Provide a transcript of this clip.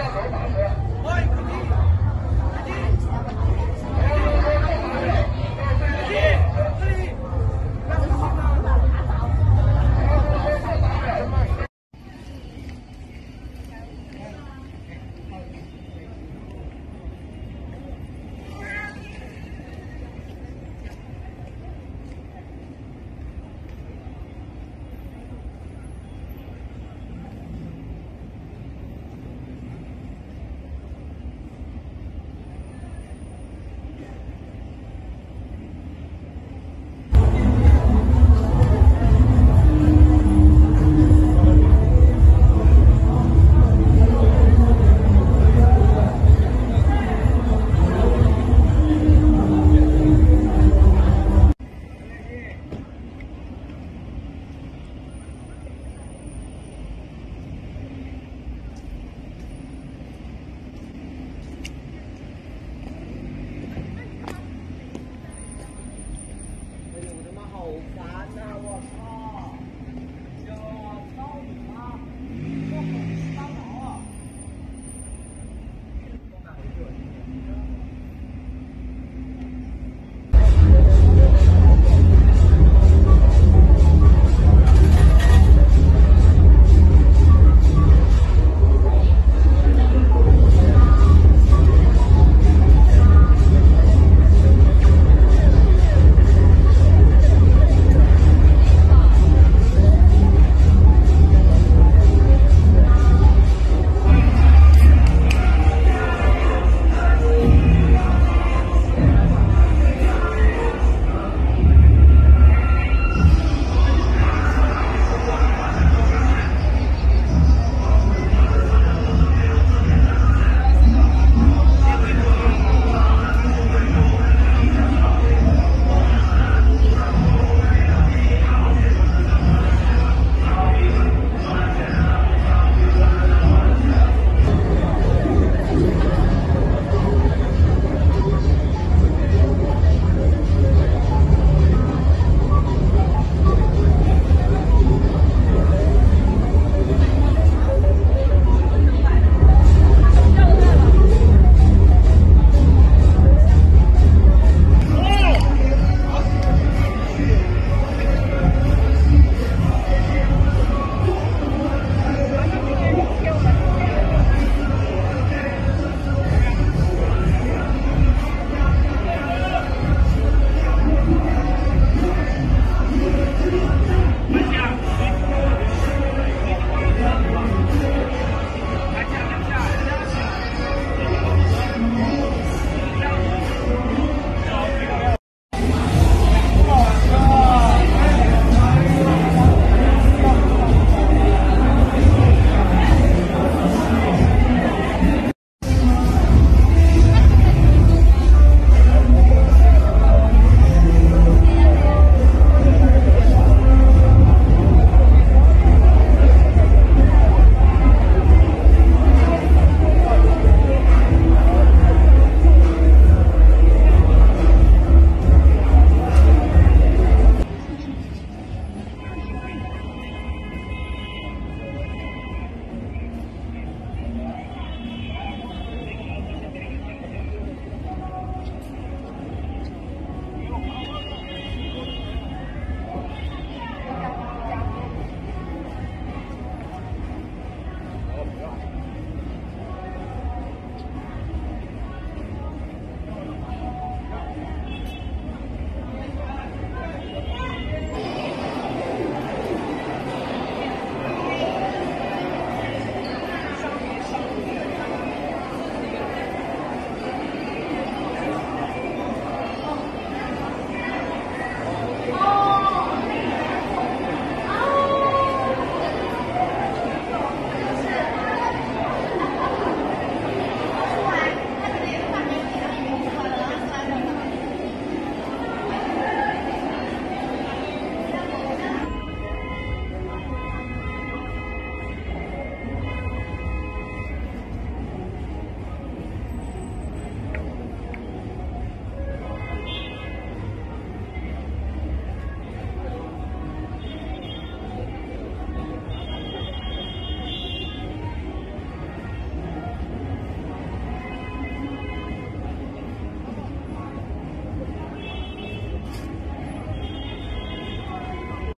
下楼打车